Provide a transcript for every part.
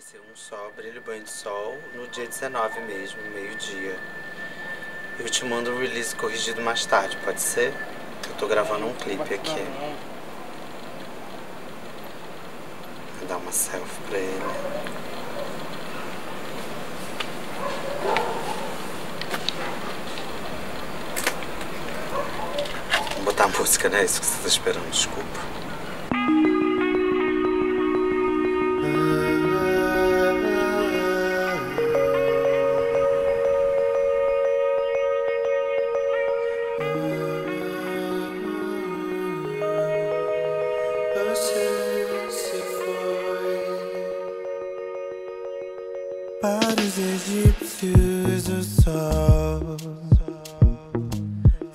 Vai ser um só brilho banho de sol no dia 19 mesmo, meio-dia. Eu te mando o um release corrigido mais tarde, pode ser? Eu tô gravando um clipe aqui. Vou dar uma selfie pra ele. Vou botar a música, né? Isso que você tá esperando, desculpa. Para os egípcios, o sol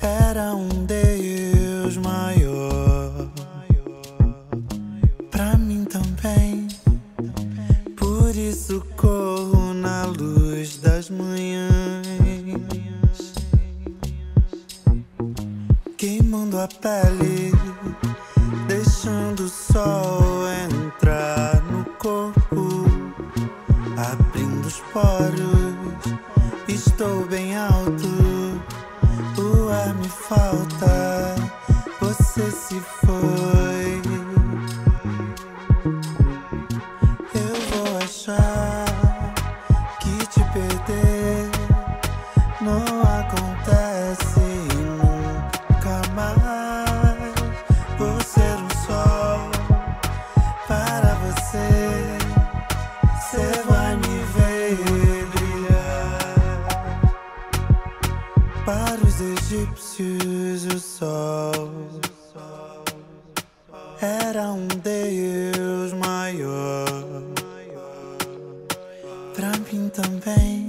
era um deus. foi. Eu vou achar que te perder não acontece nunca mais. Vou ser um sol para você. Você vai me ver brilhar. Para os egípcios, o sol. Era um Deus maior pra também.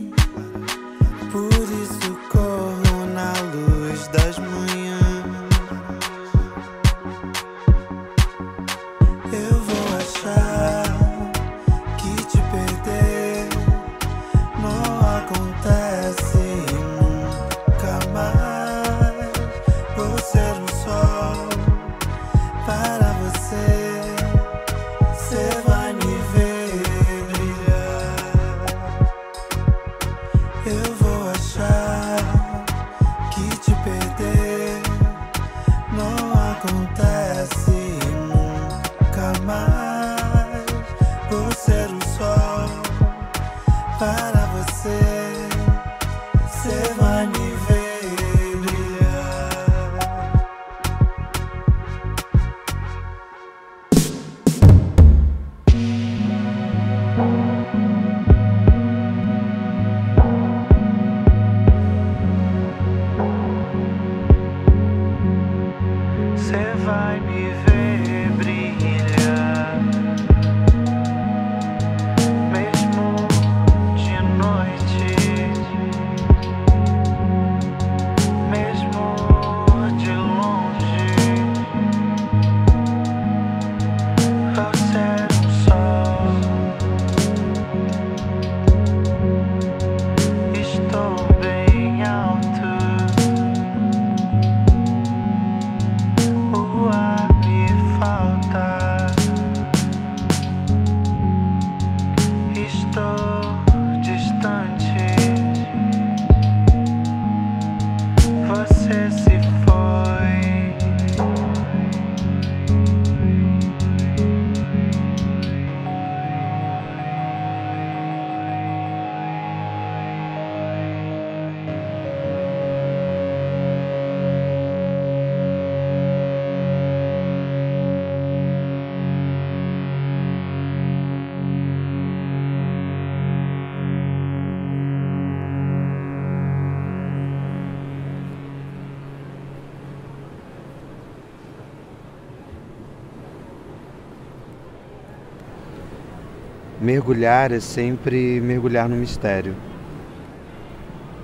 Mergulhar é sempre mergulhar no mistério.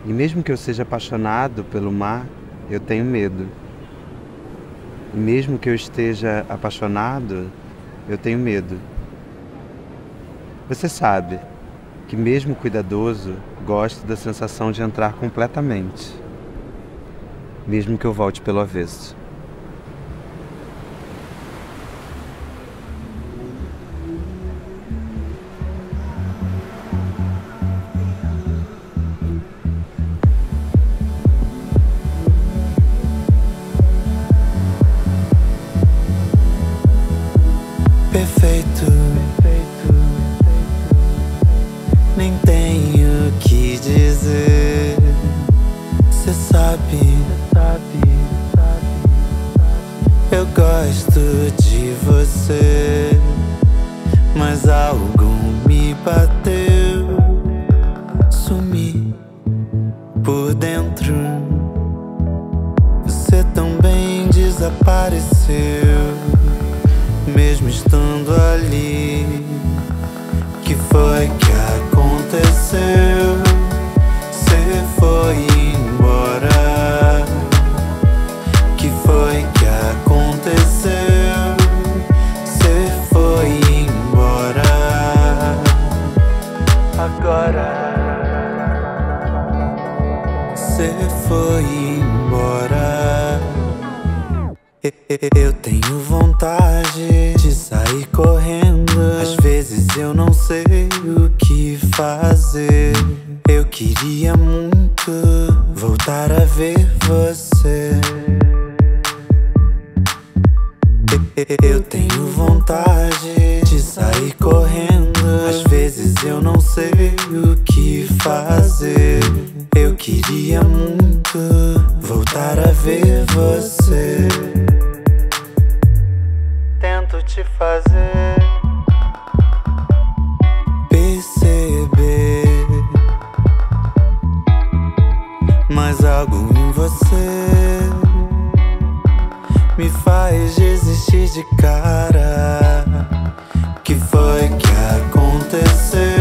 E mesmo que eu seja apaixonado pelo mar, eu tenho medo. E mesmo que eu esteja apaixonado, eu tenho medo. Você sabe que, mesmo cuidadoso, gosto da sensação de entrar completamente, mesmo que eu volte pelo avesso. perfeito. estando ali, que foi que aconteceu? Eu tenho vontade de sair correndo. Às vezes eu não sei o que fazer. Eu queria muito voltar a ver você. me faz desistir de cara. Que foi que aconteceu?